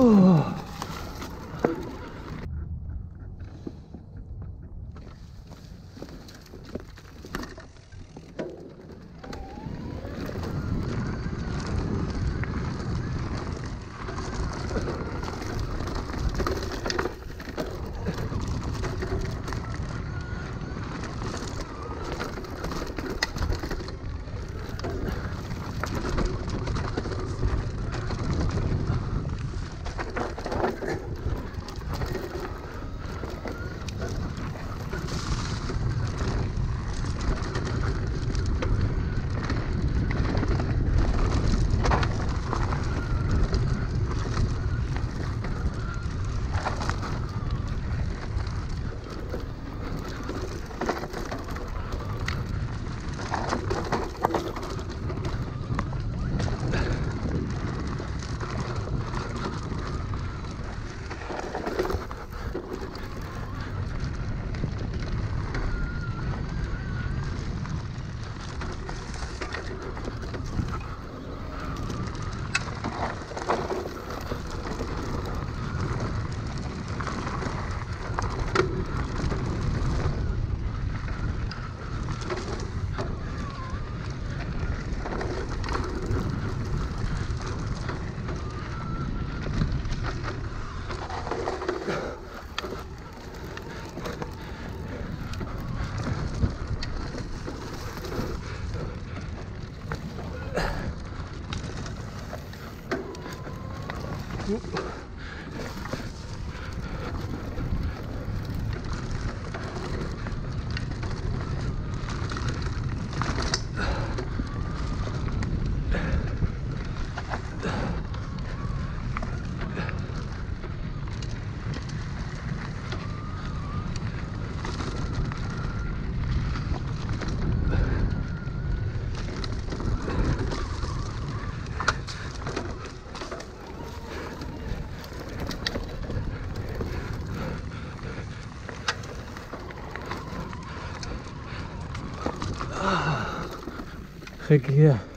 후. Opa. Gekke, ja.